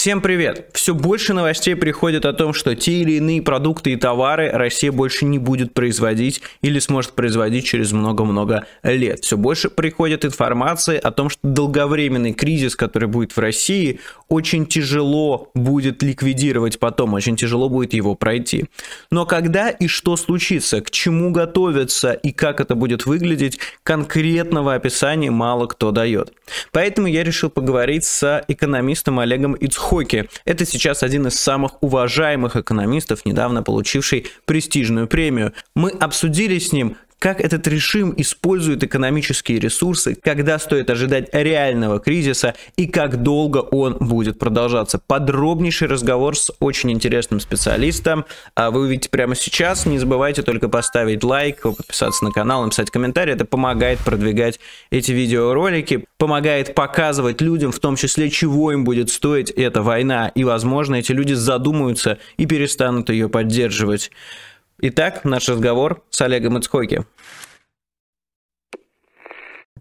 Всем привет! Все больше новостей приходит о том, что те или иные продукты и товары Россия больше не будет производить или сможет производить через много-много лет. Все больше приходит информации о том, что долговременный кризис, который будет в России, очень тяжело будет ликвидировать потом, очень тяжело будет его пройти. Но когда и что случится, к чему готовиться и как это будет выглядеть, конкретного описания мало кто дает. Поэтому я решил поговорить с экономистом Олегом Ицхо Хоки. Это сейчас один из самых уважаемых экономистов, недавно получивший престижную премию. Мы обсудили с ним, как этот режим использует экономические ресурсы, когда стоит ожидать реального кризиса и как долго он будет продолжаться. Подробнейший разговор с очень интересным специалистом а вы увидите прямо сейчас. Не забывайте только поставить лайк, подписаться на канал, написать комментарий. Это помогает продвигать эти видеоролики, помогает показывать людям, в том числе, чего им будет стоить эта война. И, возможно, эти люди задумаются и перестанут ее поддерживать. Итак, наш разговор с Олегом Ицхоки.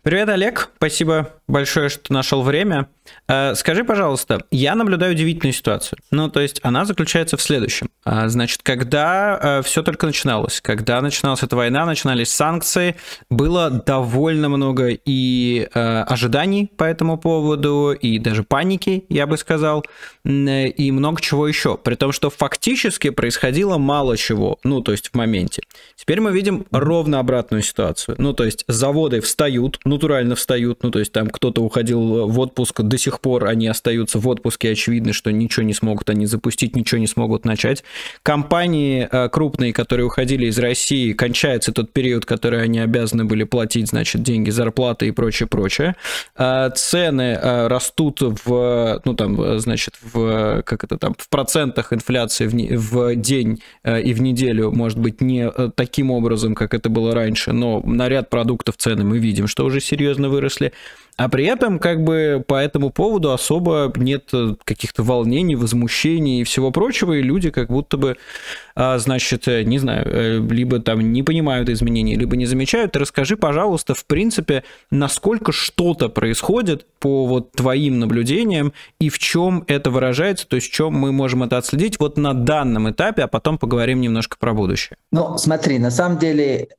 Привет, Олег. Спасибо большое, что нашел время. Э, скажи, пожалуйста, я наблюдаю удивительную ситуацию. Ну, то есть она заключается в следующем. А, значит, когда э, все только начиналось, когда начиналась эта война, начинались санкции, было довольно много и э, ожиданий по этому поводу, и даже паники, я бы сказал, и много чего еще. При том, что фактически происходило мало чего, ну, то есть в моменте. Теперь мы видим ровно обратную ситуацию. Ну, то есть заводы встают, натурально встают, ну, то есть там кто-то уходил в отпуск до сих пор они остаются в отпуске, очевидно, что ничего не смогут они запустить, ничего не смогут начать. Компании э, крупные, которые уходили из России, кончается тот период, который они обязаны были платить, значит, деньги, зарплаты и прочее, прочее. Э, цены э, растут в, ну там, значит, в, как это там, в процентах инфляции в, в день и в неделю, может быть, не таким образом, как это было раньше, но на ряд продуктов цены мы видим, что уже серьезно выросли. А при этом, как бы, по этому поводу особо нет э, каких-то волнений, возмущений и всего прочего, и люди как будто бы, а, значит, э, не знаю, э, либо там не понимают изменений, либо не замечают. Расскажи, пожалуйста, в принципе, насколько что-то происходит по вот твоим наблюдениям и в чем это выражается, то есть в чем мы можем это отследить вот на данном этапе, а потом поговорим немножко про будущее. Ну, смотри, на самом деле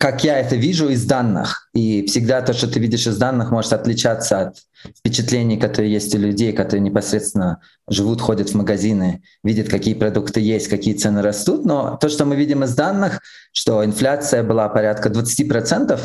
как я это вижу из данных. И всегда то, что ты видишь из данных, может отличаться от впечатлений, которые есть у людей, которые непосредственно живут, ходят в магазины, видят, какие продукты есть, какие цены растут. Но то, что мы видим из данных, что инфляция была порядка 20%,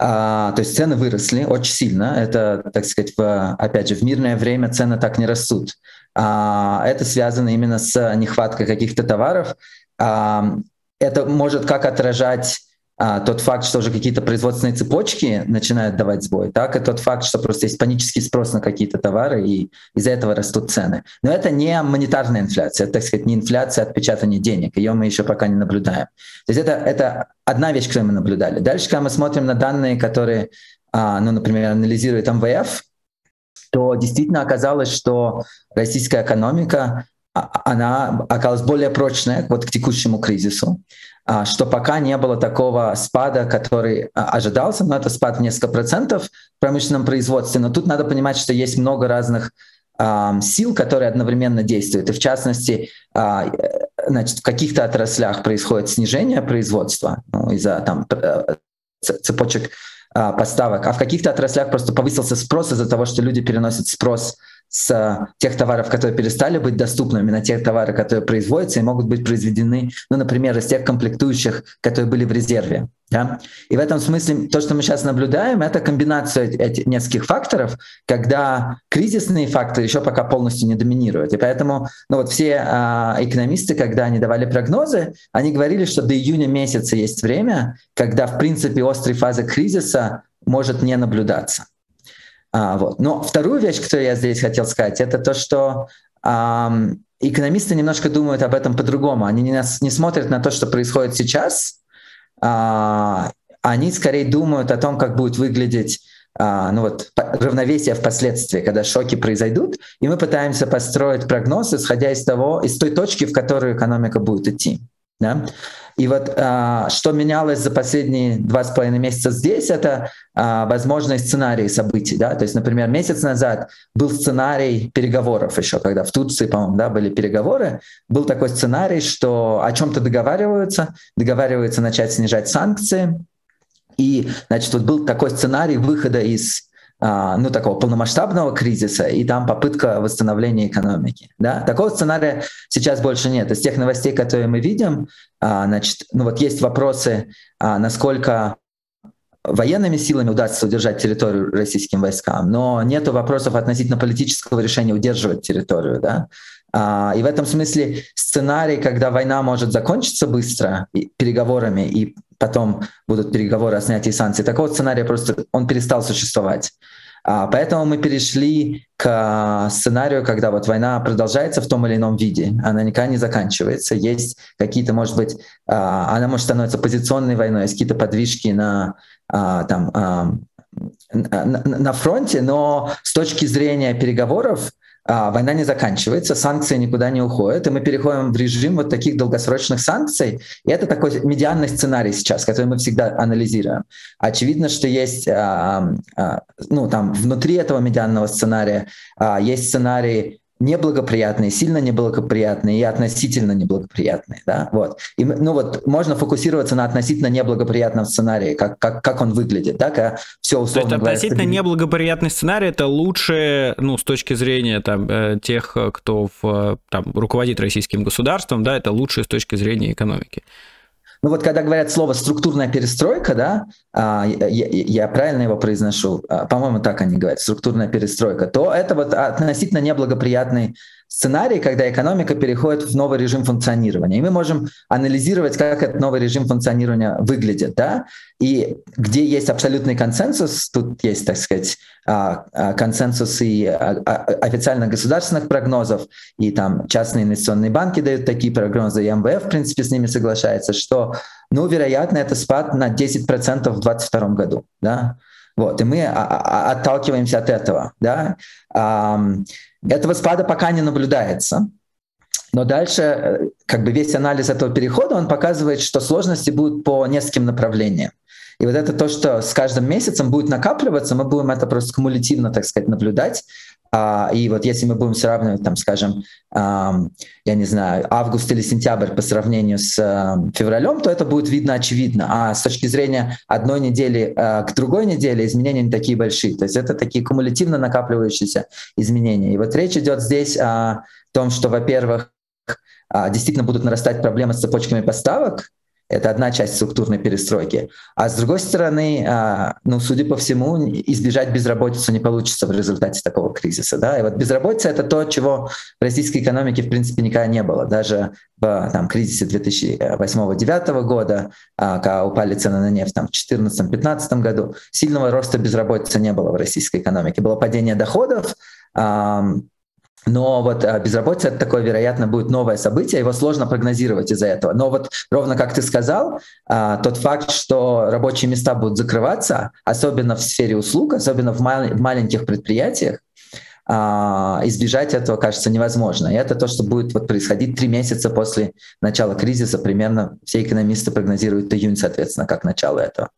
а, то есть цены выросли очень сильно. Это, так сказать, в, опять же, в мирное время цены так не растут. А, это связано именно с нехваткой каких-то товаров. А, это может как отражать а, тот факт, что уже какие-то производственные цепочки начинают давать сбой, так и тот факт, что просто есть панический спрос на какие-то товары, и из-за этого растут цены. Но это не монетарная инфляция, это, так сказать, не инфляция отпечатания денег, ее мы еще пока не наблюдаем. То есть это, это одна вещь, которую мы наблюдали. Дальше, когда мы смотрим на данные, которые, а, ну, например, анализирует МВФ, то действительно оказалось, что российская экономика а, она оказалась более прочная вот к текущему кризису. А, что пока не было такого спада, который а, ожидался, но это спад в несколько процентов в промышленном производстве. Но тут надо понимать, что есть много разных сил, которые одновременно действуют. И в частности, а, значит, в каких-то отраслях происходит снижение производства ну, из-за там, э, цепочек поставок, а в каких-то отраслях просто повысился спрос из-за того, что люди переносят спрос с тех товаров, которые перестали быть доступными, на тех товары, которые производятся и могут быть произведены, ну, например, из тех комплектующих, которые были в резерве. Да? И в этом смысле то, что мы сейчас наблюдаем, это комбинация этих нескольких факторов, когда кризисные факторы еще пока полностью не доминируют. И поэтому ну вот все а, экономисты, когда они давали прогнозы, они говорили, что до июня месяца есть время, когда, в принципе, острой фазы кризиса может не наблюдаться. А, вот. Но вторую вещь, которую я здесь хотел сказать, это то, что эм, экономисты немножко думают об этом по-другому. Они не, не смотрят на то, что происходит сейчас, э, они скорее думают о том, как будет выглядеть а, ну вот, равновесие впоследствии, когда шоки произойдут, и мы пытаемся построить прогноз, исходя из того, из той точки, в которую экономика будет идти. Да? И вот а, что менялось за последние два с половиной месяца здесь, это а, возможные сценарии событий. Да? То есть, например, месяц назад был сценарий переговоров еще, когда в Турции, по-моему, да, были переговоры. Был такой сценарий, что о чем-то договариваются, договариваются начать снижать санкции. И, значит, вот был такой сценарий выхода из ну, такого полномасштабного кризиса, и там попытка восстановления экономики. Да? Такого сценария сейчас больше нет. Из тех новостей, которые мы видим, а, значит, ну вот есть вопросы, а, насколько военными силами удастся удержать территорию российским войскам, но нет вопросов относительно политического решения удерживать территорию. Да? И в этом смысле сценарий, когда война может закончиться быстро переговорами и потом будут переговоры о снятии санкций. Такого сценария просто он перестал существовать. А, поэтому мы перешли к сценарию, когда вот война продолжается в том или ином виде, она никогда не заканчивается. Есть какие-то, может быть, а, она может становиться позиционной войной, есть какие-то подвижки на, а, там, на, фронте, но с точки зрения переговоров а, война не заканчивается, санкции никуда не уходят, и мы переходим в режим вот таких долгосрочных санкций. И это такой медианный сценарий сейчас, который мы всегда анализируем. Очевидно, что есть, а, а, ну, там, внутри этого медианного сценария есть сценарий неблагоприятные, сильно неблагоприятные и относительно неблагоприятные. Да? Вот. И, ну вот, можно фокусироваться на относительно неблагоприятном сценарии, как, как, как он выглядит. Да? Как все условно То есть относительно говоря, неблагоприятный сценарий это лучше ну, с точки зрения там, э, тех, кто в, там, руководит российским государством, да, это лучше с точки зрения экономики. Ну вот когда говорят слово структурная перестройка, да, а, я, я правильно его произношу, а, по-моему, так они говорят, структурная перестройка, то это вот относительно неблагоприятный сценарий, когда экономика переходит в новый режим функционирования. И мы можем анализировать, как этот новый режим функционирования выглядит. Да? И где есть абсолютный консенсус, тут есть, так сказать, а, а, консенсус и а, официально государственных прогнозов, и там частные инвестиционные банки дают такие прогнозы, и МВФ, в принципе, с ними соглашается, что, ну, вероятно, это спад на 10% в 2022 году. Да? Вот, и мы отталкиваемся от этого. Да? Этого спада пока не наблюдается. Но дальше э, как бы весь анализ этого перехода, он показывает, что сложности будут по нескольким направлениям. И вот это то, что с каждым месяцем будет накапливаться, мы будем это просто кумулятивно, так сказать, наблюдать. А, и вот если мы будем сравнивать, там, скажем, я не знаю, август или сентябрь по сравнению с февралем, то это будет видно очевидно. А с точки зрения одной недели а, к другой неделе изменения не такие большие. То есть это такие кумулятивно накапливающиеся изменения. И вот речь идет здесь о том, что, во-первых, а, действительно будут нарастать проблемы с цепочками поставок, это одна часть структурной перестройки. А с другой стороны, а, ну, судя по всему, избежать безработицы не получится в результате такого кризиса. Да? И вот безработица — это то, чего в российской экономике, в принципе, никогда не было. Даже в там, кризисе 2008-2009 года, а, когда упали цены на нефть там, в 2014-2015 году, сильного роста безработицы не было в российской экономике. Было падение доходов, но вот а, безработица это такое, вероятно, будет новое событие, его сложно прогнозировать из-за этого. Но вот ровно как ты сказал, а, тот факт, что рабочие места будут закрываться, особенно в сфере услуг, особенно в маленьких предприятиях, а, избежать этого, кажется, невозможно. И это то, что будет вот происходить три месяца после начала кризиса. Примерно все экономисты прогнозируют июнь, соответственно, как начало этого.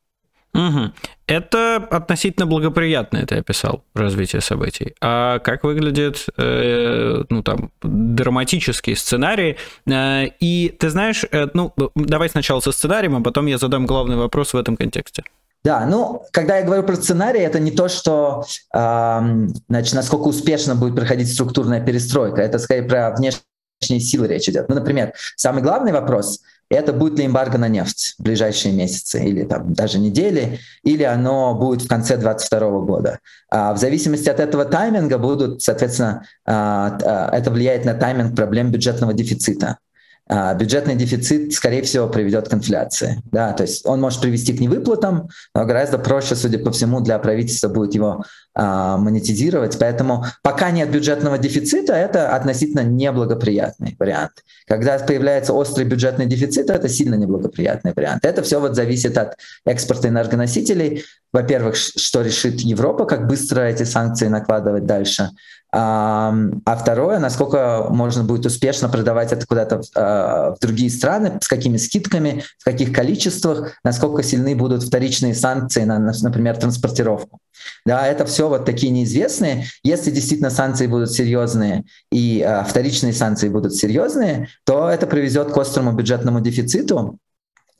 Угу. Это относительно благоприятное, ты описал, развитие событий. А как выглядит, э, ну, там, драматический сценарий? Э, и ты знаешь, э, ну, давай сначала со сценарием, а потом я задам главный вопрос в этом контексте. Да, ну, когда я говорю про сценарий, это не то, что, э, значит, насколько успешно будет проходить структурная перестройка, это скорее про внешние силы речь идет. Ну, например, самый главный вопрос — это будет ли эмбарго на нефть в ближайшие месяцы или там, даже недели, или оно будет в конце 2022 года. А в зависимости от этого тайминга будут, соответственно, а, а, это влияет на тайминг проблем бюджетного дефицита. А, бюджетный дефицит, скорее всего, приведет к инфляции. Да? То есть он может привести к невыплатам, но гораздо проще, судя по всему, для правительства будет его а, монетизировать. Поэтому пока нет бюджетного дефицита, это относительно неблагоприятный вариант. Когда появляется острый бюджетный дефицит, это сильно неблагоприятный вариант. Это все вот зависит от экспорта энергоносителей. Во-первых, что решит Европа, как быстро эти санкции накладывать дальше. А второе, насколько можно будет успешно продавать это куда-то в другие страны, с какими скидками, в каких количествах, насколько сильны будут вторичные санкции на, например, транспортировку. Да, это все вот такие неизвестные. Если действительно санкции будут серьезные и э, вторичные санкции будут серьезные, то это приведет к острому бюджетному дефициту,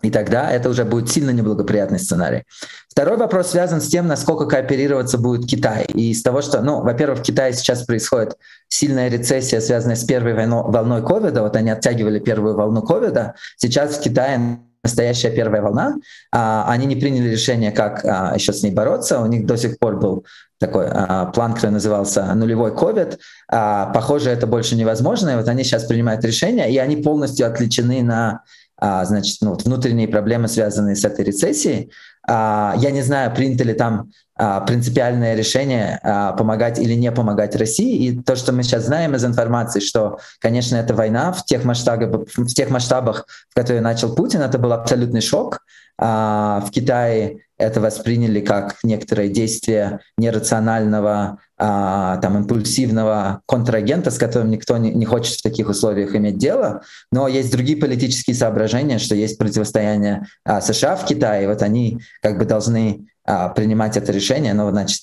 и тогда это уже будет сильно неблагоприятный сценарий. Второй вопрос связан с тем, насколько кооперироваться будет Китай. И из того, что, ну, во-первых, в Китае сейчас происходит сильная рецессия, связанная с первой волной ковида. Вот они оттягивали первую волну ковида. Сейчас в Китае настоящая первая волна. А, они не приняли решение, как а, еще с ней бороться. У них до сих пор был такой а, план, который назывался нулевой ковид. А, похоже, это больше невозможно. И вот они сейчас принимают решение, и они полностью отвлечены на а, значит, ну, внутренние проблемы, связанные с этой рецессией. А, я не знаю, принято ли там а, принципиальное решение помогать или не помогать России. И то, что мы сейчас знаем из информации, что, конечно, эта война в тех масштабах, в тех масштабах, в которые начал Путин, это был абсолютный шок. В Китае это восприняли как некоторое действие нерационального, а, там, импульсивного контрагента, с которым никто не, не хочет в таких условиях иметь дело. Но есть другие политические соображения, что есть противостояние а, США в Китае, и вот они как бы должны а, принимать это решение. Но, значит,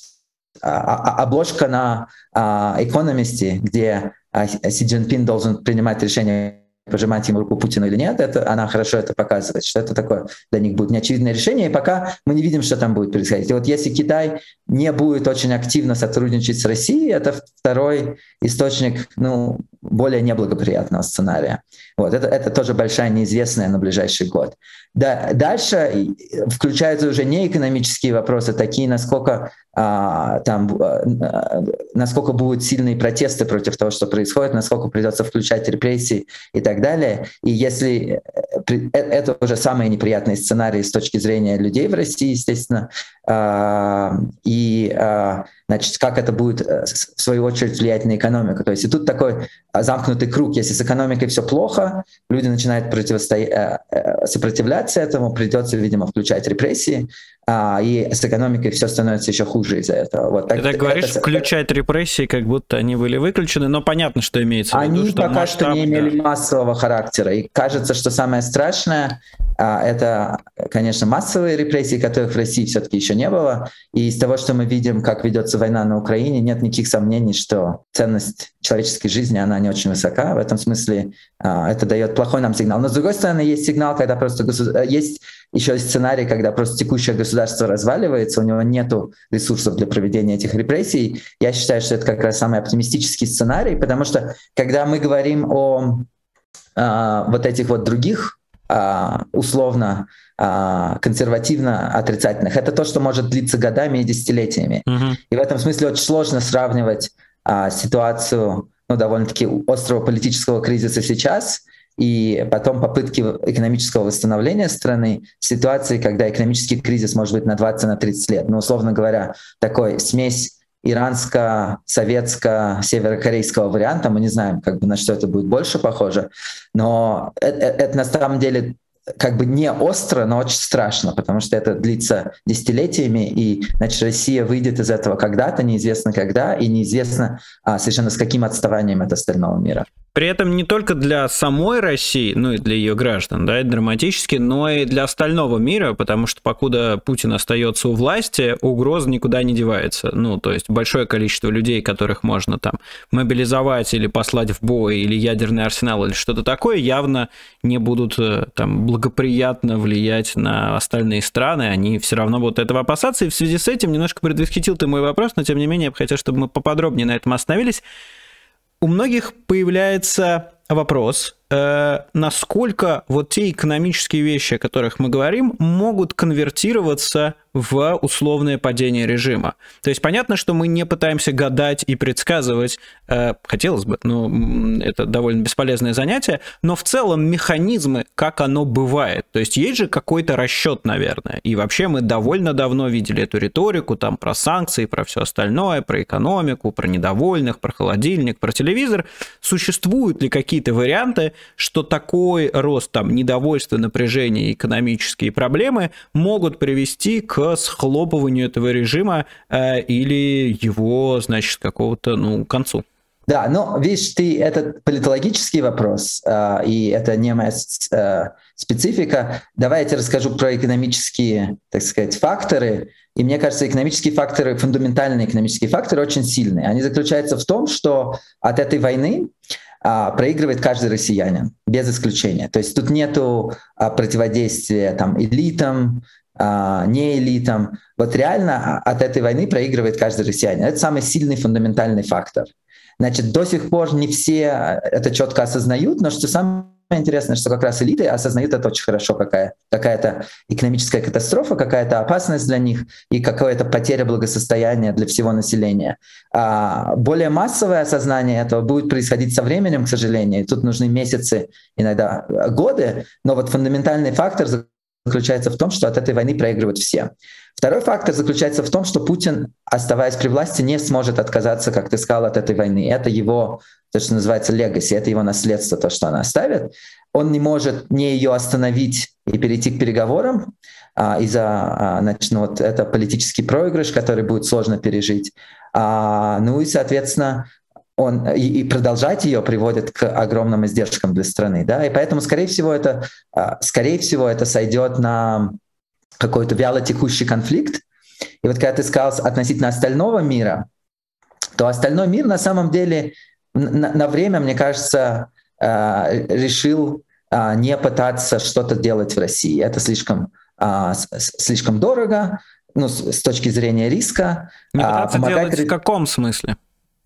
а, а, обложка на а, где а, Си Цзиньпин должен принимать решение пожимать ему руку Путину или нет, это, она хорошо это показывает, что это такое для них будет неочевидное решение, и пока мы не видим, что там будет происходить. И вот если Китай не будет очень активно сотрудничать с Россией, это второй источник ну, более неблагоприятного сценария. Вот, это, это тоже большая неизвестная на ближайший год. Да, дальше включаются уже не экономические вопросы, такие, насколько а, там, а, насколько будут сильные протесты против того, что происходит, насколько придется включать репрессии и так далее. И если э, э, это уже самые неприятные сценарии с точки зрения людей в России, естественно, а, и а, значит, как это будет э, в свою очередь влиять на экономику. То есть и тут такой замкнутый круг. Если с экономикой все плохо, люди начинают противостоять, сопротивляться этому, придется, видимо, включать репрессии, и с экономикой все становится еще хуже из-за этого. Вот так, Ты так говоришь, это... включать репрессии, как будто они были выключены, но понятно, что имеется в виду. Они что пока масштаб, что не имели да. массового характера. И кажется, что самое страшное а, это, конечно, массовые репрессии, которых в России все-таки еще не было. И из того, что мы видим, как ведется война на Украине, нет никаких сомнений, что ценность человеческой жизни, она не очень высока. В этом смысле а, это дает плохой нам сигнал. Но с другой стороны, есть сигнал, когда просто государ... Есть еще сценарий, когда просто текущее государство разваливается, у него нет ресурсов для проведения этих репрессий. Я считаю, что это как раз самый оптимистический сценарий, потому что когда мы говорим о а, вот этих вот других а, условно а, консервативно отрицательных. Это то, что может длиться годами и десятилетиями. Uh-huh. И в этом смысле очень сложно сравнивать а, ситуацию ну, довольно-таки острого политического кризиса сейчас и потом попытки экономического восстановления страны с ситуацией, когда экономический кризис может быть на 20-30 на лет. Ну, условно говоря, такой смесь иранско-советско-северокорейского варианта. Мы не знаем, как бы, на что это будет больше похоже. Но это, это на самом деле как бы не остро, но очень страшно, потому что это длится десятилетиями, и значит, Россия выйдет из этого когда-то, неизвестно когда, и неизвестно а, совершенно с каким отставанием от остального мира. При этом не только для самой России, ну и для ее граждан, да, драматически, но и для остального мира, потому что покуда Путин остается у власти, угроза никуда не девается. Ну, то есть большое количество людей, которых можно там мобилизовать или послать в бой, или ядерный арсенал, или что-то такое, явно не будут э, там благоприятно влиять на остальные страны, они все равно будут этого опасаться, и в связи с этим немножко предвосхитил ты мой вопрос, но тем не менее я бы хотел, чтобы мы поподробнее на этом остановились у многих появляется вопрос, насколько вот те экономические вещи, о которых мы говорим, могут конвертироваться в условное падение режима. То есть понятно, что мы не пытаемся гадать и предсказывать, э, хотелось бы, но это довольно бесполезное занятие, но в целом механизмы, как оно бывает. То есть есть же какой-то расчет, наверное. И вообще мы довольно давно видели эту риторику там про санкции, про все остальное, про экономику, про недовольных, про холодильник, про телевизор. Существуют ли какие-то варианты, что такой рост там недовольства, напряжения, экономические проблемы могут привести к схлопыванию этого режима э, или его, значит, какого-то, ну, концу. Да, но видишь, ты этот политологический вопрос, э, и это не моя э, специфика. Давай я тебе расскажу про экономические, так сказать, факторы. И мне кажется, экономические факторы, фундаментальные экономические факторы очень сильные. Они заключаются в том, что от этой войны а, проигрывает каждый россиянин, без исключения. То есть тут нету а, противодействия там, элитам, а, не элитам. Вот реально от этой войны проигрывает каждый россиянин. Это самый сильный фундаментальный фактор. Значит, до сих пор не все это четко осознают, но что самое интересно, что как раз элиты осознают это очень хорошо, какая, какая-то экономическая катастрофа, какая-то опасность для них и какая-то потеря благосостояния для всего населения. А более массовое осознание этого будет происходить со временем, к сожалению. Тут нужны месяцы, иногда годы, но вот фундаментальный фактор заключается в том, что от этой войны проигрывают все. Второй фактор заключается в том, что Путин, оставаясь при власти, не сможет отказаться, как ты сказал, от этой войны. Это его, то, что называется легаси, это его наследство, то, что она оставит. Он не может не ее остановить и перейти к переговорам а, из-за, а, значит, ну, вот это политический проигрыш, который будет сложно пережить. А, ну и, соответственно, он и, и продолжать ее приводит к огромным издержкам для страны, да, и поэтому, скорее всего, это, а, скорее всего, это сойдет на какой-то вяло текущий конфликт. И вот когда ты сказал относительно остального мира, то остальной мир на самом деле на, на время, мне кажется, а, решил а, не пытаться что-то делать в России. Это слишком, слишком дорого, ну, с, точки зрения риска. Не пытаться помогать... делать в каком смысле?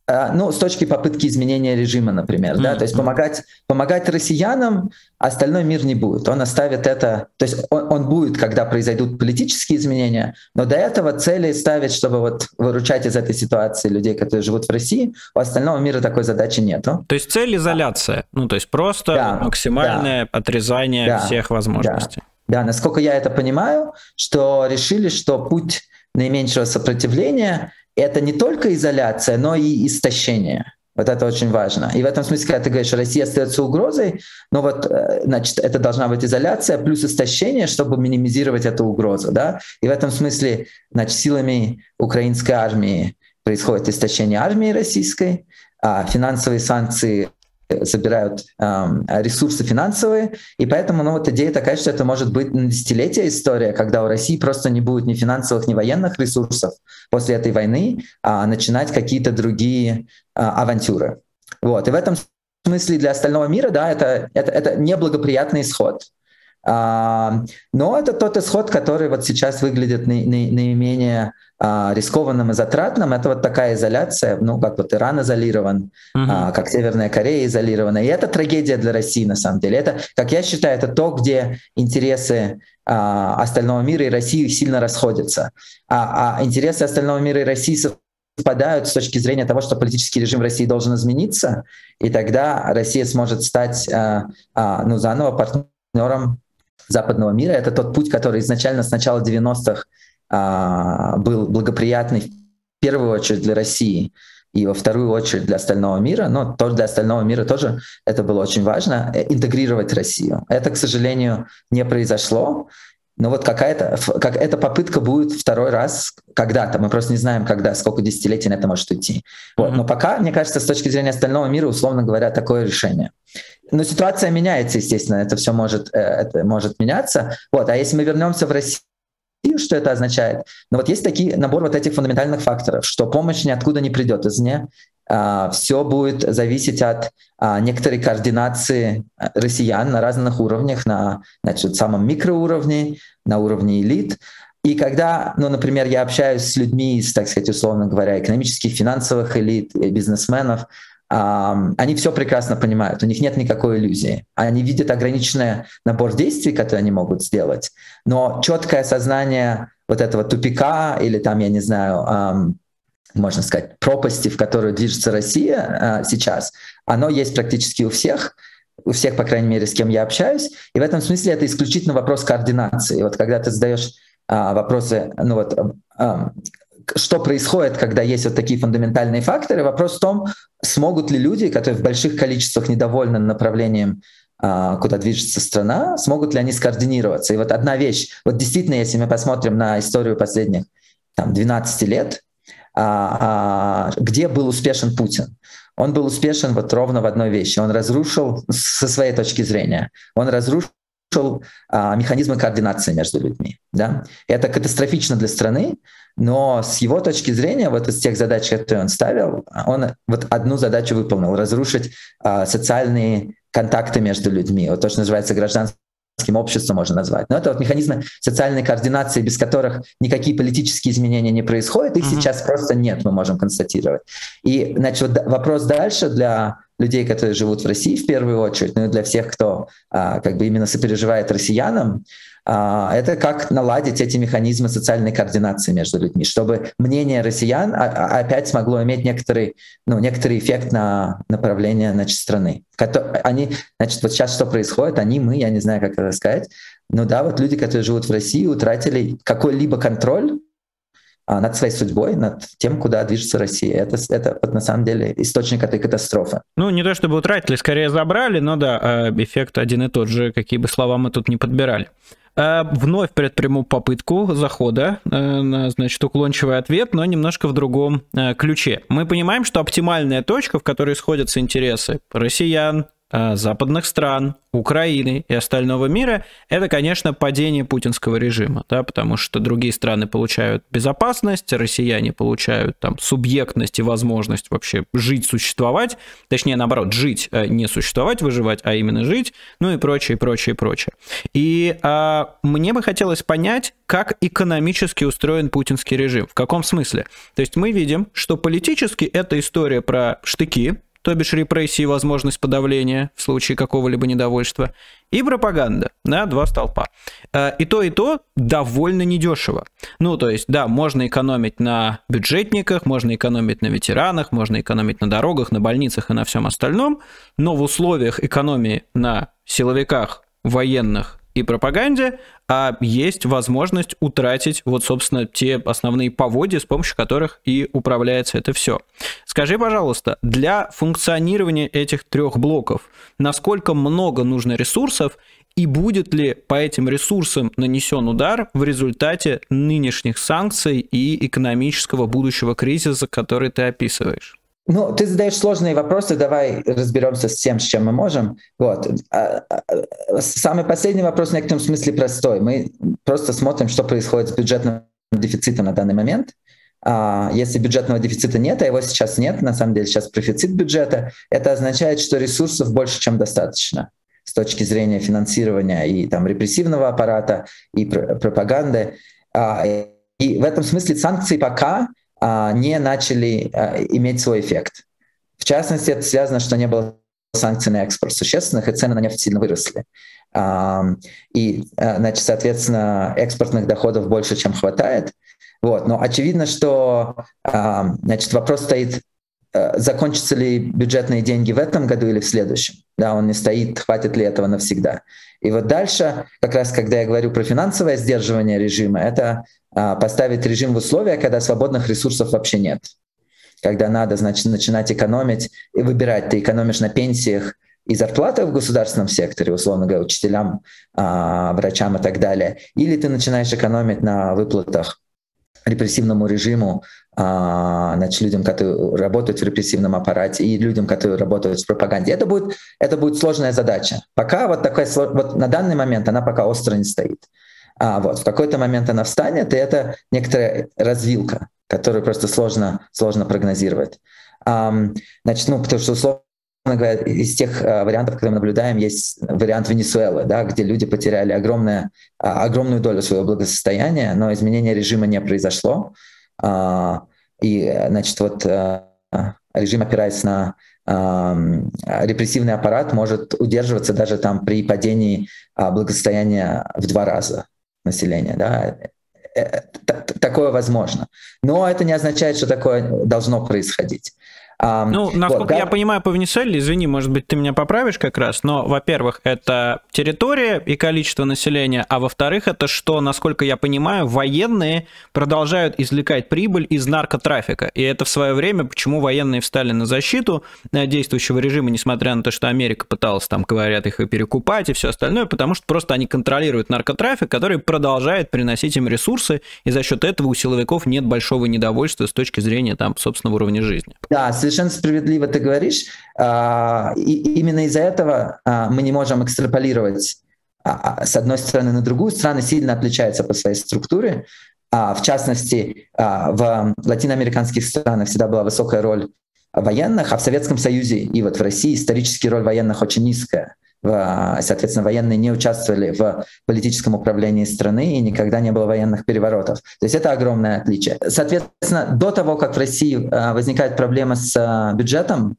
А, ну, с точки попытки изменения режима, например, mm-hmm. да, то есть помогать, помогать россиянам, остальной мир не будет. Он оставит это, то есть он, он будет, когда произойдут политические изменения, но до этого цели ставить, чтобы вот выручать из этой ситуации людей, которые живут в России, у остального мира такой задачи нету. То есть цель изоляция, ну, то есть просто да, максимальное да, отрезание да, всех возможностей. Да. да, насколько я это понимаю, что решили, что путь наименьшего сопротивления это не только изоляция, но и истощение. Вот это очень важно. И в этом смысле, когда ты говоришь, Россия остается угрозой, но вот, э, значит, это должна быть изоляция плюс истощение, чтобы минимизировать эту угрозу, да. И в этом смысле, значит, силами украинской армии происходит истощение армии российской, а финансовые санкции собирают э, ресурсы финансовые, и поэтому ну, вот идея такая, что это может быть на десятилетия история, когда у России просто не будет ни финансовых, ни военных ресурсов после этой войны, а начинать какие-то другие э, авантюры. Вот. И в этом смысле для остального мира, да, это, это, это неблагоприятный исход. А, но это тот исход, который вот сейчас выглядит наименее а, рискованным и затратным. Это вот такая изоляция, ну, как вот Иран изолирован, uh-huh. как Северная Корея изолирована. И это трагедия для России, на самом деле. Это, как я считаю, это то, где интересы остального мира и России сильно расходятся. А, а интересы остального мира и России совпадают с точки зрения того, что политический режим России должен измениться, и тогда Россия сможет стать ну, заново партнером западного мира. Это тот путь, который изначально с начала 90-х а, был благоприятный в первую очередь для России и во вторую очередь для остального мира, но тоже для остального мира тоже это было очень важно, э, интегрировать Россию. Это, к сожалению, не произошло, но вот какая-то как эта попытка будет второй раз когда-то. Мы просто не знаем, когда, сколько десятилетий на это может уйти. Вот. Но пока, мне кажется, с точки зрения остального мира, условно говоря, такое решение. Но ситуация меняется, естественно, это все может, э, это может меняться. Вот. А если мы вернемся в Россию, что это означает? Ну вот есть такие набор вот этих фундаментальных факторов, что помощь ниоткуда не придет извне, а, все будет зависеть от а, некоторой координации э, россиян на разных уровнях, на значит, самом микроуровне, на уровне элит. И когда, ну, например, я общаюсь с людьми из, так сказать, условно говоря, экономических, финансовых элит, бизнесменов, они все прекрасно понимают, у них нет никакой иллюзии. Они видят ограниченный набор действий, которые они могут сделать, но четкое осознание вот этого тупика или там, я не знаю, можно сказать, пропасти, в которую движется Россия а, сейчас, оно есть практически у всех, у всех, по крайней мере, с кем я общаюсь. И в этом смысле это исключительно вопрос координации. Вот когда ты задаешь а, вопросы, ну вот, что происходит, когда есть вот такие фундаментальные факторы, вопрос в том, смогут ли люди, которые в больших количествах недовольны направлением а, куда движется страна, смогут ли они скоординироваться. И вот одна вещь, вот действительно, если мы посмотрим на историю последних там, 12 лет, а, а, где был успешен Путин. Он был успешен вот ровно в одной вещи. Он разрушил, со своей точки зрения, он разрушил механизмы координации между людьми. Да? Это катастрофично для страны, но с его точки зрения, вот из тех задач, которые он ставил, он вот одну задачу выполнил — разрушить а, социальные контакты между людьми, вот то, что называется гражданским обществом можно назвать. Но это вот механизмы социальной координации, без которых никакие политические изменения не происходят, их mm-hmm. сейчас просто нет, мы можем констатировать. И, значит, вот вопрос дальше для людей, которые живут в России в первую очередь, ну и для всех, кто а, как бы именно сопереживает россиянам, а, это как наладить эти механизмы социальной координации между людьми, чтобы мнение россиян опять смогло иметь некоторый, ну, некоторый эффект на направление значит, страны. Они, значит, вот сейчас что происходит, они, мы, я не знаю, как это сказать, но да, вот люди, которые живут в России, утратили какой-либо контроль а, над своей судьбой, над тем, куда движется Россия. Это, это вот на самом деле источник этой катастрофы. Ну, не то чтобы утратили, скорее забрали, но да, а эффект один и тот же, какие бы слова мы тут не подбирали. А, вновь предприму попытку захода на, значит, уклончивый ответ, но немножко в другом ключе. Мы понимаем, что оптимальная точка, в которой сходятся интересы россиян, западных стран, Украины и остального мира, это, конечно, падение путинского режима, да, потому что другие страны получают безопасность, россияне получают там субъектность и возможность вообще жить, существовать, точнее, наоборот, жить, а не существовать, выживать, а именно жить, ну и прочее, прочее, прочее. И а, мне бы хотелось понять, как экономически устроен путинский режим. В каком смысле? То есть мы видим, что политически это история про штыки, то бишь репрессии и возможность подавления в случае какого-либо недовольства, и пропаганда, да, два столпа. Э, и то, и то довольно недешево. Ну, то есть, да, можно экономить на бюджетниках, можно экономить на ветеранах, можно экономить на дорогах, на больницах и на всем остальном, но в условиях экономии на силовиках, военных и пропаганде, а есть возможность утратить вот, собственно, те основные поводья, с помощью которых и управляется это все. Скажи, пожалуйста, для функционирования этих трех блоков, насколько много нужно ресурсов и будет ли по этим ресурсам нанесен удар в результате нынешних санкций и экономического будущего кризиса, который ты описываешь? Ну, ты задаешь сложные вопросы, давай разберемся с тем, с чем мы можем. Вот. А, а, а, самый последний вопрос в некотором смысле простой. Мы просто смотрим, что происходит с бюджетным дефицитом на данный момент. Если бюджетного дефицита нет, а его сейчас нет, на самом деле сейчас профицит бюджета, это означает, что ресурсов больше, чем достаточно с точки зрения финансирования и там, репрессивного аппарата, и пропаганды. И в этом смысле санкции пока а, не начали а, иметь свой эффект. В частности, это связано, что не было санкций на экспорт существенных, и цены на нефть сильно выросли. И, а, значит, соответственно, экспортных доходов больше, чем хватает. Вот. Но очевидно, что значит, вопрос стоит, закончатся ли бюджетные деньги в этом году или в следующем. Да, он не стоит, хватит ли этого навсегда. И вот дальше, как раз когда я говорю про финансовое сдерживание режима, это а, поставить режим в условия, когда свободных ресурсов вообще нет. Когда надо, значит, начинать экономить и выбирать. Ты экономишь на пенсиях и зарплатах в государственном секторе, условно говоря, учителям, а, врачам и так далее. Или ты начинаешь экономить на выплатах репрессивному режиму, значит, людям, которые работают в репрессивном аппарате, и людям, которые работают в пропаганде. Это будет, это будет сложная задача. Пока вот такая, вот на данный момент она пока остро не стоит. А вот в какой-то момент она встанет, и это некоторая развилка, которую просто сложно, сложно прогнозировать. Значит, ну, потому что, условно говоря, из тех uh, вариантов, которые мы наблюдаем, есть вариант Венесуэлы, да, где люди потеряли огромное, uh, огромную долю своего благосостояния, но изменение режима не произошло. Uh, и, значит, вот режим, опираясь на репрессивный аппарат, может удерживаться даже там при падении благосостояния в два раза населения. Да? Э, такое возможно. Но это не означает, что такое должно происходить. Ну, насколько вот, да? я понимаю, по Венесуэле, извини, может быть, ты меня поправишь как раз, но, во-первых, это территория и количество населения, а во-вторых, это что, насколько я понимаю, военные продолжают извлекать прибыль из наркотрафика. И это в свое время, почему военные встали на защиту э, действующего режима, несмотря на то, что Америка пыталась, там, говорят, их и перекупать и все остальное, потому что просто они контролируют наркотрафик, который продолжает приносить им ресурсы, и за счет этого у силовиков нет большого недовольства с точки зрения, там, собственного уровня жизни. Да, совершенно справедливо ты говоришь. А, и именно из-за этого а, мы не можем экстраполировать а, с одной стороны на другую. Страны сильно отличаются по своей структуре. В частности, в латиноамериканских странах всегда была высокая роль военных, а в Советском Союзе и вот в России исторически роль военных очень низкая. Соответственно, военные не участвовали в политическом управлении страны и никогда не было военных переворотов. То есть это огромное отличие. Соответственно, до того, как в России а, возникает проблема с а, бюджетом,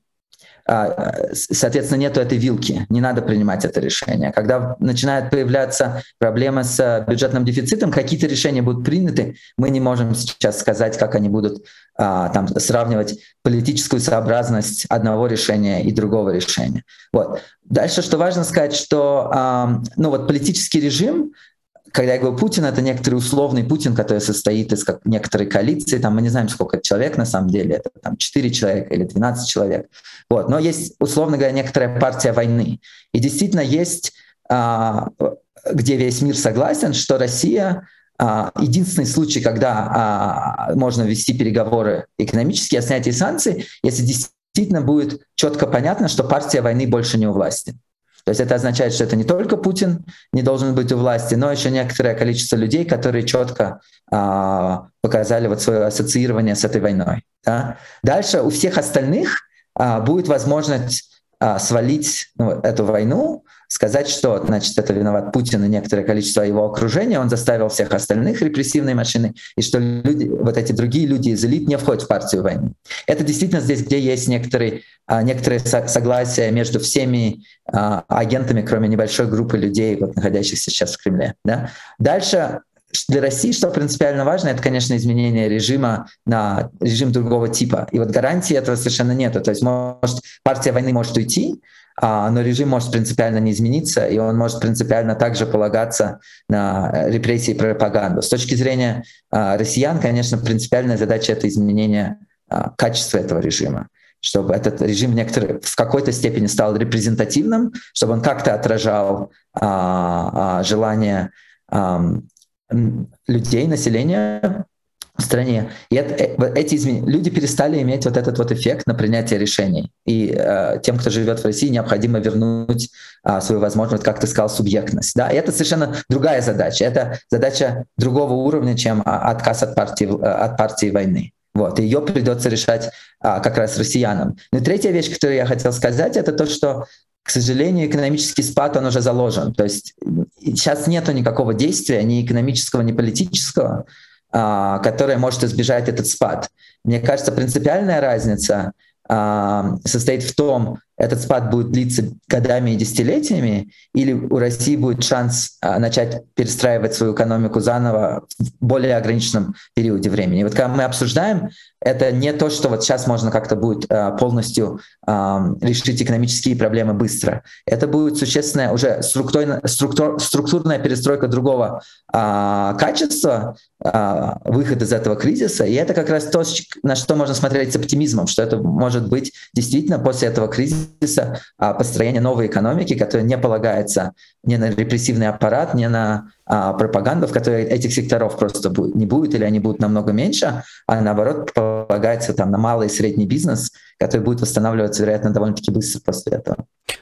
соответственно, нету этой вилки, не надо принимать это решение. Когда начинает появляться проблема с бюджетным дефицитом, какие-то решения будут приняты, мы не можем сейчас сказать, как они будут а, там, сравнивать политическую сообразность одного решения и другого решения. Вот. Дальше, что важно сказать, что ну, вот политический режим когда я говорю Путин, это некоторый условный Путин, который состоит из как некоторой коалиции, там мы не знаем, сколько человек на самом деле, это там 4 человека или 12 человек. Вот. Но есть, условно говоря, некоторая партия войны. И действительно есть, а, где весь мир согласен, что Россия а, единственный случай, когда а, можно вести переговоры экономические о снятии санкций, если действительно будет четко понятно, что партия войны больше не у власти. То есть это означает, что это не только Путин не должен быть у власти, но еще некоторое количество людей, которые четко а, показали вот свое ассоциирование с этой войной. Да? Дальше у всех остальных а, будет возможность а, свалить ну, эту войну, сказать, что значит, это виноват Путин и некоторое количество его окружения, он заставил всех остальных репрессивной машины, и что люди, вот эти другие люди из элит не входят в партию войны. Это действительно здесь, где есть некоторые, а, некоторые согласия между всеми а, агентами, кроме небольшой группы людей, вот, находящихся сейчас в Кремле. Да? Дальше для России, что принципиально важно, это, конечно, изменение режима на режим другого типа. И вот гарантии этого совершенно нет. То есть, может, партия войны может уйти, но режим может принципиально не измениться, и он может принципиально также полагаться на репрессии и пропаганду. С точки зрения а, россиян, конечно, принципиальная задача — это изменение а, качества этого режима чтобы этот режим некоторый, в какой-то степени стал репрезентативным, чтобы он как-то отражал а, а, желание а, людей, населения стране. И это, э, эти изменения, люди перестали иметь вот этот вот эффект на принятие решений. И э, тем, кто живет в России, необходимо вернуть э, свою возможность, как ты сказал, субъектность. Да? И это совершенно другая задача. Это задача другого уровня, чем а, отказ от партии, э, от партии войны. Вот, ее придется решать а, как раз россиянам. Ну и третья вещь, которую я хотел сказать, это то, что, к сожалению, экономический спад, он уже заложен. То есть сейчас нету никакого действия, ни экономического, ни политического, которая может избежать этот спад. Мне кажется, принципиальная разница а, состоит в том, этот спад будет длиться годами и десятилетиями, или у России будет шанс а, начать перестраивать свою экономику заново в более ограниченном периоде времени. Вот когда мы обсуждаем, это не то, что вот сейчас можно как-то будет а, полностью а, решить экономические проблемы быстро. Это будет существенная уже структурная, структур, структурная перестройка другого а, качества, а, выход из этого кризиса. И это как раз то, на что можно смотреть с оптимизмом, что это может быть действительно после этого кризиса а, построение новой экономики, которая не полагается ни на репрессивный аппарат, ни на а, пропаганду, в которой этих секторов просто не будет или они будут намного меньше, а наоборот полагается там на малый и средний бизнес, который будет восстанавливаться, вероятно, довольно-таки быстро после этого.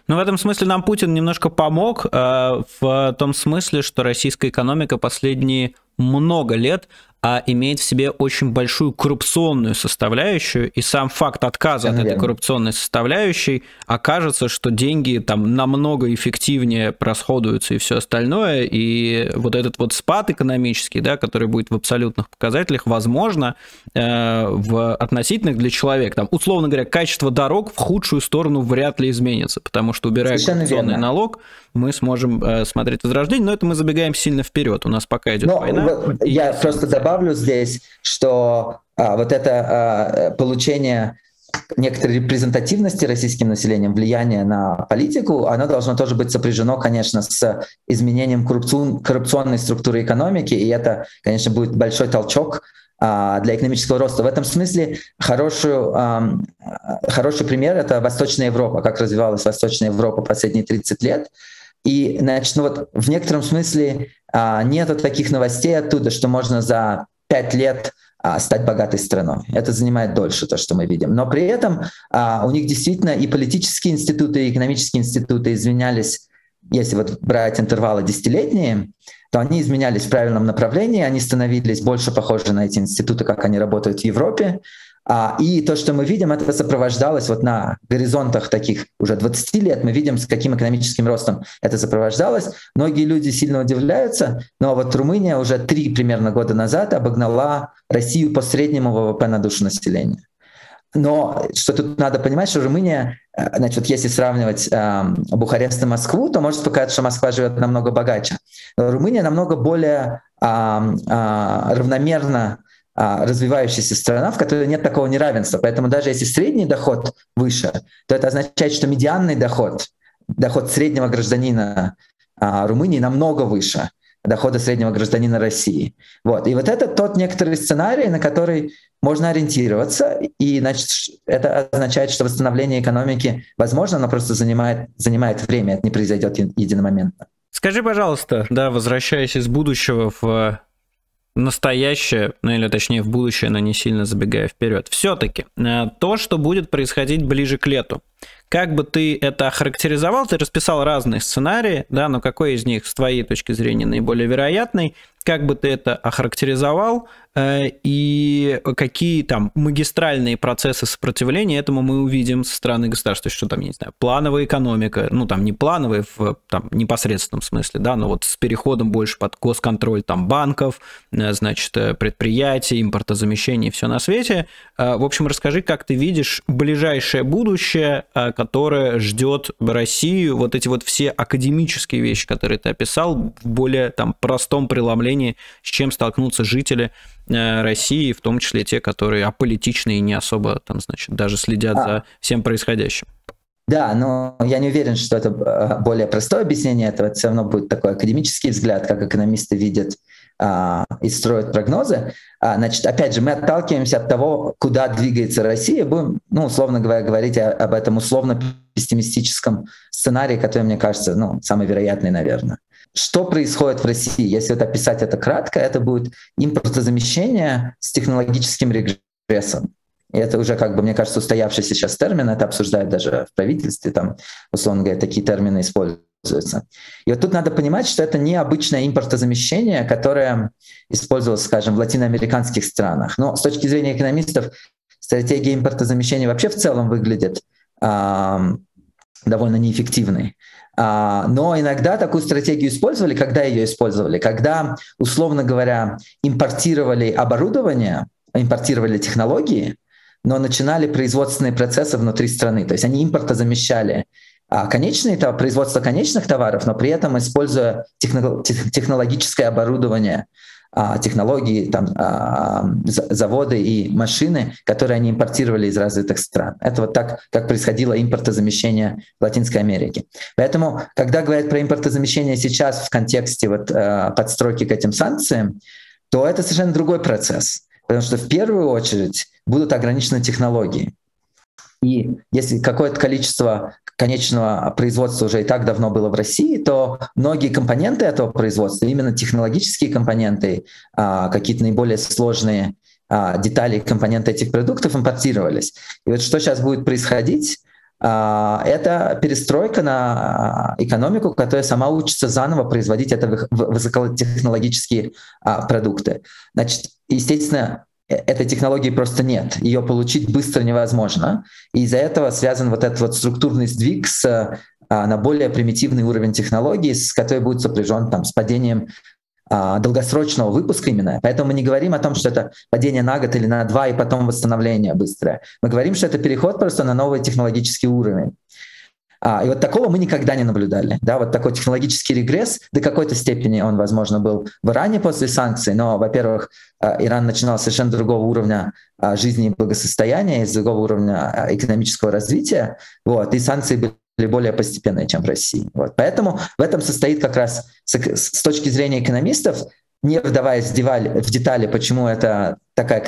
Ну, в этом смысле нам Путин немножко помог, э, в том смысле, что российская экономика последние много лет а имеет в себе очень большую коррупционную составляющую, и сам факт отказа от этой коррупционной составляющей окажется, что деньги там намного эффективнее расходуются и все остальное, и вот этот вот спад экономический, да, который будет в абсолютных показателях, возможно, э, в относительных для человека, там, условно говоря, качество дорог в худшую сторону вряд ли изменится, потому что убирая коррупционный налог, мы сможем э, смотреть возрождение, но это мы забегаем сильно вперед, у нас пока идет но, война. Я просто добавлю здесь, что а, вот это а, получение некоторой репрезентативности российским населением, влияния на политику, оно должно тоже быть сопряжено, конечно, с изменением коррупционной структуры экономики, и это, конечно, будет большой толчок а, для экономического роста. В этом смысле хорошую, хороший пример — это Восточная Европа, как развивалась Восточная Европа последние 30 лет. И, значит, ну вот в некотором смысле а, нет таких новостей оттуда, что можно за пять лет а, стать богатой страной. Это занимает дольше, то, что мы видим. Но при этом у них действительно и политические институты, и экономические институты изменялись, если вот брать интервалы десятилетние, то они изменялись в правильном направлении, они становились больше похожи на эти институты, как они работают в Европе. А, и то, что мы видим, это сопровождалось вот на горизонтах таких уже 20 лет, мы видим, с каким экономическим ростом это сопровождалось. Многие люди сильно удивляются, но вот Румыния уже три примерно года назад обогнала Россию по среднему ВВП на душу населения. Но что тут надо понимать, что Румыния, э, значит, если сравнивать э, Бухарест и Москву, то может показать, что Москва живет намного богаче. Но Румыния намного более э, э, равномерно развивающаяся страна, в которой нет такого неравенства. Поэтому даже если средний доход выше, то это означает, что медианный доход, доход среднего гражданина э, Румынии намного выше дохода среднего гражданина России. Вот. И вот это тот некоторый сценарий, на который можно ориентироваться, и значит, это означает, что восстановление экономики возможно, но просто занимает, занимает время, это не произойдет единомоментно. Скажи, пожалуйста, да, возвращаясь из будущего в настоящее, ну или точнее в будущее, но не сильно забегая вперед, все-таки э, то, что будет происходить ближе к лету, как бы ты это охарактеризовал? Ты расписал разные сценарии, да, но какой из них с твоей точки зрения наиболее вероятный? Как бы ты это охарактеризовал? Э, и какие там магистральные процессы сопротивления этому мы увидим со стороны государства, что там, я не знаю, плановая экономика, ну там не плановая в там, непосредственном смысле, да, но вот с переходом больше под госконтроль там банков, э, значит, э, предприятий, импортозамещение и все на свете. В общем, расскажи, как ты видишь ближайшее будущее, которое ждет Россию, вот эти вот все академические вещи, которые ты описал, в более там простом преломлении, с чем столкнутся жители Э, России, в том числе те, которые аполитичны и не особо там, значит, даже следят а. за всем происходящим. Да, но я не уверен, что это э, более простое объяснение этого. Это все равно будет такой академический взгляд, как экономисты видят а, и строят прогнозы. А, значит, опять же, мы отталкиваемся от того, куда двигается Россия. Будем, ну, условно говоря, говорить об этом условно пессимистическом сценарии, который, мне кажется, ну, самый вероятный, наверное. Что происходит в России? Если вот описать это кратко, это будет импортозамещение с технологическим регрессом. И это уже, как бы, мне кажется, устоявшийся сейчас термин, это обсуждают даже в правительстве, там, условно говоря, такие термины используются. И вот тут надо понимать, что это не обычное импортозамещение, которое использовалось, скажем, в латиноамериканских странах. Но с точки зрения экономистов, стратегия импортозамещения вообще в целом выглядит э, довольно неэффективной. А, но иногда такую стратегию использовали, когда ее использовали, когда, условно говоря, импортировали оборудование, импортировали технологии, но начинали производственные процессы внутри страны. То есть они импортозамещали а, конечные производство конечных товаров, но при этом используя технологическое оборудование технологии, там, а, заводы и машины, которые они импортировали из развитых стран. Это вот так, как происходило импортозамещение в Латинской Америке. Поэтому, когда говорят про импортозамещение сейчас в контексте вот, а, подстройки к этим санкциям, то это совершенно другой процесс. Потому что в первую очередь будут ограничены технологии. И если какое-то количество конечного производства уже и так давно было в России, то многие компоненты этого производства, именно технологические компоненты, а, какие-то наиболее сложные а, детали и компоненты этих продуктов импортировались. И вот что сейчас будет происходить, а, это перестройка на экономику, которая сама учится заново производить это высокотехнологические продукты. Значит, естественно, этой технологии просто нет. Ее получить быстро невозможно. И из-за этого связан вот этот вот структурный сдвиг с, а, на более примитивный уровень технологий, с который будет сопряжен там, с падением а, долгосрочного выпуска именно. Поэтому мы не говорим о том, что это падение на год или на два и потом восстановление быстрое. Мы говорим, что это переход просто на новый технологический уровень. А, и вот такого мы никогда не наблюдали. Да, вот такой технологический регресс, до какой-то степени он, возможно, был в Иране после санкций, но, во-первых, а, Иран начинал совершенно другого уровня а, жизни и благосостояния, из другого уровня экономического развития, вот, и санкции были более постепенные, чем в России. Вот. Поэтому в этом состоит как раз с, с точки зрения экономистов, не вдаваясь в детали, в детали, почему это такая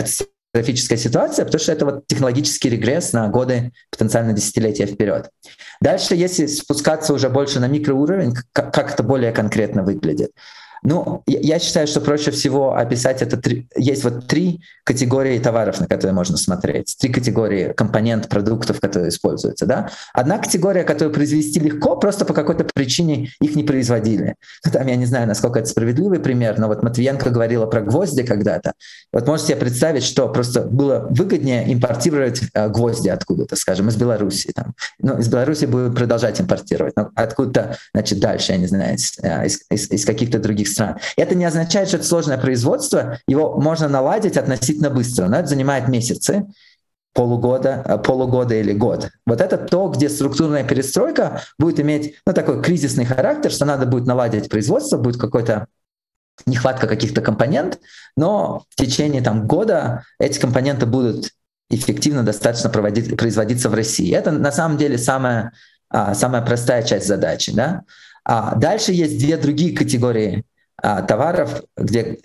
катастрофическая ситуация, потому что это вот технологический регресс на годы, потенциально десятилетия вперед. Дальше, если спускаться уже больше на микроуровень, как, это более конкретно выглядит. Ну, я считаю, что проще всего описать это. Три, есть вот три категории товаров, на которые можно смотреть. Три категории компонент, продуктов, которые используются. Да? Одна категория, которую произвести легко, просто по какой-то причине их не производили. Там, я не знаю, насколько это справедливый пример, но вот Матвиенко говорила про гвозди когда-то. Вот можете себе представить, что просто было выгоднее импортировать э, гвозди откуда-то, скажем, из Беларуси. Там. Ну, из Беларуси будем продолжать импортировать, но откуда-то, значит, дальше, я не знаю, из, э, из, из каких-то других стран. Это не означает, что это сложное производство, его можно наладить относительно быстро, но это занимает месяцы, полугода, э, полугода или год. Вот это то, где структурная перестройка будет иметь ну, такой кризисный характер, что надо будет наладить производство, будет какой-то нехватка каких-то компонент, но в течение там, года эти компоненты будут эффективно достаточно проводить, производиться в России. Это на самом деле самая, а, самая простая часть задачи. Да? А дальше есть две другие категории а, товаров, где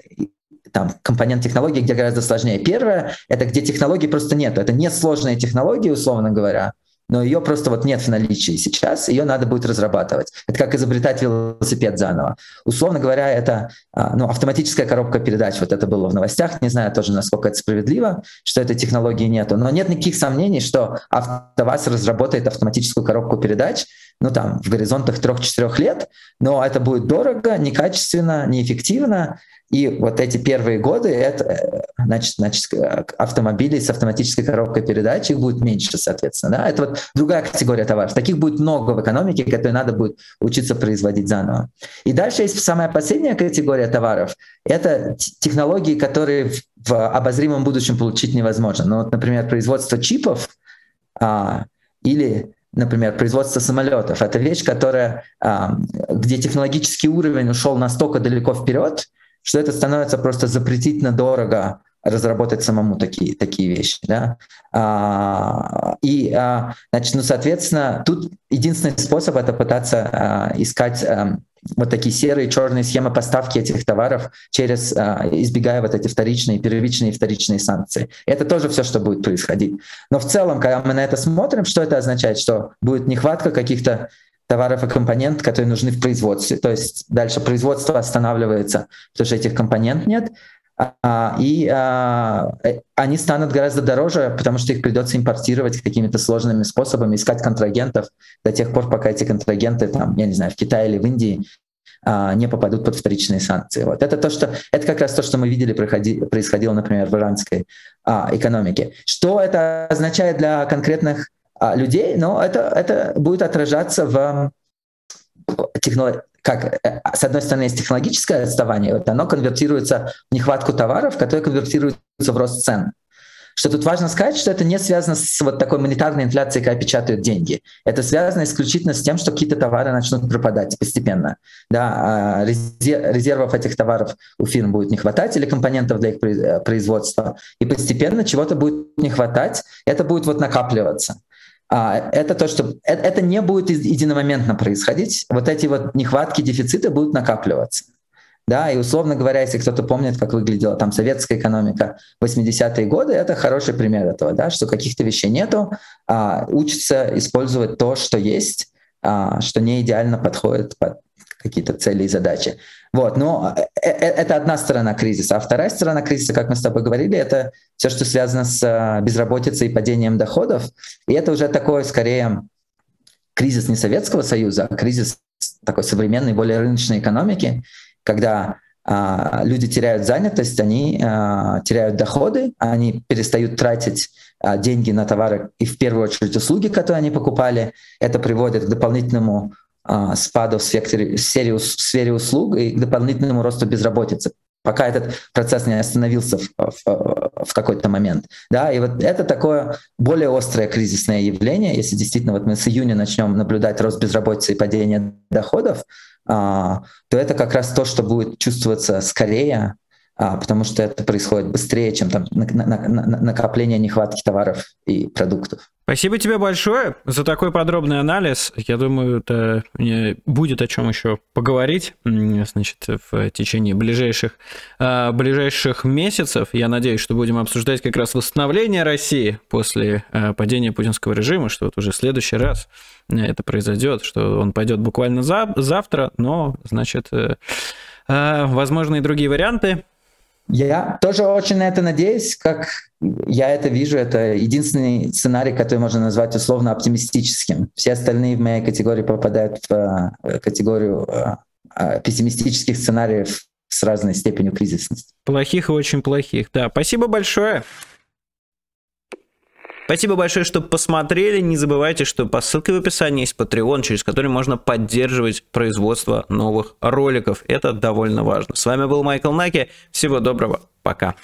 там компонент технологии, где гораздо сложнее. Первое — это где технологий просто нет. Это не сложные технологии, условно говоря, но ее просто вот нет в наличии сейчас, ее надо будет разрабатывать. Это как изобретать велосипед заново. Условно говоря, это а, ну, автоматическая коробка передач, вот это было в новостях, не знаю тоже, насколько это справедливо, что этой технологии нету, но нет никаких сомнений, что АвтоВАЗ разработает автоматическую коробку передач, ну там, в горизонтах 3-4 лет, но это будет дорого, некачественно, неэффективно, и вот эти первые годы, это, э, значит, значит, автомобили с автоматической коробкой передач, их будет меньше, соответственно. Да? Это вот другая категория товаров. Таких будет много в экономике, которые надо будет учиться производить заново. И дальше есть самая последняя категория товаров. Это технологии, которые в обозримом будущем получить невозможно. Ну, вот, например, производство чипов а, или например, производство самолетов. Это вещь, которая, а, где технологический уровень ушел настолько далеко вперед, что это становится просто запретительно дорого разработать самому такие, такие вещи. Да? А, и, а, значит, ну, соответственно, тут единственный способ это пытаться а, искать а, вот такие серые, черные схемы поставки этих товаров через, а, избегая вот эти вторичные, первичные и вторичные санкции. Это тоже все, что будет происходить. Но в целом, когда мы на это смотрим, что это означает? Что будет нехватка каких-то товаров и компонент, которые нужны в производстве. То есть дальше производство останавливается, потому что этих компонент нет, а, и а, э, они станут гораздо дороже, потому что их придется импортировать какими-то сложными способами, искать контрагентов до тех пор, пока эти контрагенты, там, я не знаю, в Китае или в Индии а, не попадут под вторичные санкции. Вот. Это, то, что, это как раз то, что мы видели происходило, например, в иранской а, экономике. Что это означает для конкретных а, людей, но это, это будет отражаться в технологии как э, с одной стороны есть технологическое отставание, вот оно конвертируется в нехватку товаров, которые конвертируются в рост цен. Что тут важно сказать, что это не связано с вот такой монетарной инфляцией, когда печатают деньги. Это связано исключительно с тем, что какие-то товары начнут пропадать постепенно. Да, а резервов этих товаров у фирм будет не хватать или компонентов для их э, производства. И постепенно чего-то будет не хватать, это будет вот накапливаться. А, это то, что это, это не будет единомоментно происходить. Вот эти вот нехватки, дефициты будут накапливаться. Да, и условно говоря, если кто-то помнит, как выглядела там советская экономика 80-е годы, это хороший пример этого, да, что каких-то вещей нету, а учится использовать то, что есть, а, что не идеально подходит под какие-то цели и задачи. Вот, но э, э, э, это одна сторона кризиса. А вторая сторона кризиса, как мы с тобой говорили, это все, что связано с безработицей и падением доходов. И это уже такой, скорее, кризис не Советского Союза, а кризис такой современной, более рыночной экономики, когда а, люди теряют занятость, они а, теряют доходы, они перестают тратить а, деньги на товары и в первую очередь услуги, которые они покупали. Это приводит к дополнительному а, спада в, в, сфере, в сфере услуг и к дополнительному росту безработицы. пока этот процесс не остановился в, в, в какой-то момент. Да, и вот это такое более острое кризисное явление. Если действительно вот мы с июня начнем наблюдать рост безработицы и падение доходов, а, то это как раз то, что будет чувствоваться скорее, а, потому что это происходит быстрее, чем там накопление нехватки товаров и продуктов. Спасибо тебе большое за такой подробный анализ. Я думаю, это будет о чем еще поговорить, значит, в течение ближайших, а, ближайших месяцев. Я надеюсь, что будем обсуждать как раз восстановление России после а, падения путинского режима, что вот уже в следующий раз это произойдет, что он пойдет буквально за, завтра, но, значит, э, возможно, и другие варианты. Я тоже очень на это надеюсь, как я это вижу, это единственный сценарий, который можно назвать условно оптимистическим. Все остальные в моей категории попадают в э, категорию э, э, пессимистических сценариев с разной степенью кризисности. Плохих и очень плохих, да. Спасибо большое. Спасибо большое, что посмотрели. Не забывайте, что по ссылке в описании есть Patreon, через который можно поддерживать производство новых роликов. Это довольно важно. С вами был Майкл Наки. Всего доброго. Пока.